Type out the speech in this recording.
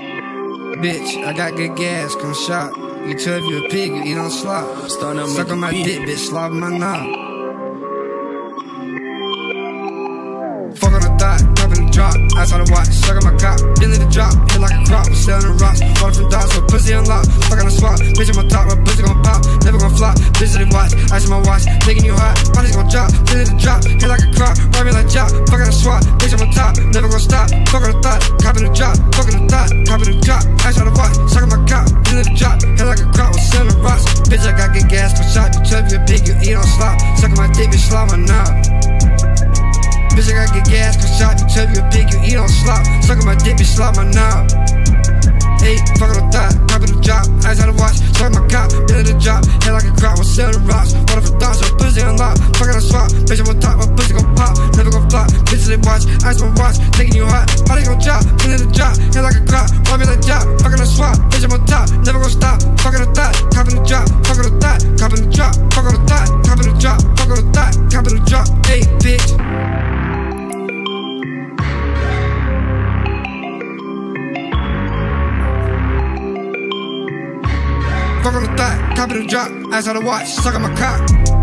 Bitch, I got good gas, come shop. You tell if you a pig, you eat on slop. Suck on my dick, bitch, slop my knob. Fuck on the thot, top in the drop, eyes on the watch, suck on my cock, Billy the drop, hit like a crop, I'm selling the rocks, water from dogs, so pussy unlocked, fuck on the swap, bitch on my top, my pussy gon' pop, never gon' flop, bitch in the watch, ice in my watch, making you hot, body's gon' drop, Billy the drop, hit like a crop, ride me like job, fuck on the swap, bitch on my top, never gon' stop, fuck on the thot, cop in the drop, fuck thot, cop in the drop, ice on the watch, suck my cock, Billy the drop, hit like a crop, I'm selling rocks, bitch I got good gas, for shot, you you a pig, you eat on slop, suck my dick, bitch, slop my knob. Bitch, I gotta get gas, cause shot, you you a pig, you eat on slop. Suckin' my dick, bitch, slop my knob. Hey, fuck on the thot, top of the drop, eyes on the watch, suck my cop, of the drop, head like a crop, we'll sell the rocks, water for thoughts, so pussy unlocked, fuck on the swap, bitch, I'm on top, my pussy they watch, ice my watch, thinking you hot, body gon' drop, bit of the drop, head like a ride me like job, fuck on the swap, bitch, I'm on top, never gon' stop, fuck on the thot, cop in the drop, fuck on the thot, cop in the drop, fuck on the thot, cop the drop, fuck on the thot, cop the drop, hey, bitch. Fuck on the thot, copy the drop, eyes on the watch, suck on my cock.